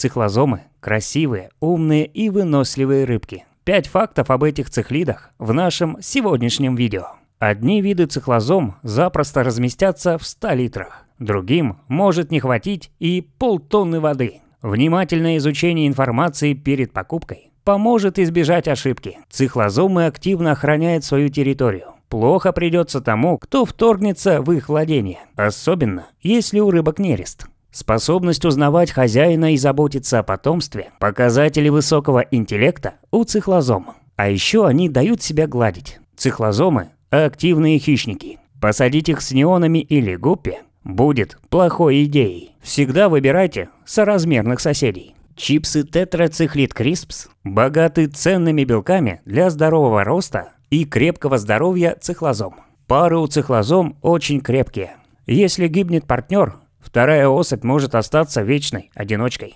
Цихлозомы – красивые, умные и выносливые рыбки. Пять фактов об этих цихлидах в нашем сегодняшнем видео. Одни виды цихлозом запросто разместятся в 100 литрах, другим может не хватить и полтонны воды. Внимательное изучение информации перед покупкой поможет избежать ошибки. Цихлозомы активно охраняют свою территорию. Плохо придется тому, кто вторгнется в их владение, особенно если у рыбок нерест. Способность узнавать хозяина и заботиться о потомстве – показатели высокого интеллекта у цихлозома. А еще они дают себя гладить. Цихлозомы – активные хищники. Посадить их с неонами или гуппи будет плохой идеей. Всегда выбирайте соразмерных соседей. Чипсы Тетрацихлит Криспс богаты ценными белками для здорового роста и крепкого здоровья цихлозом. Пары у цихлозом очень крепкие. Если гибнет партнер, вторая особь может остаться вечной одиночкой.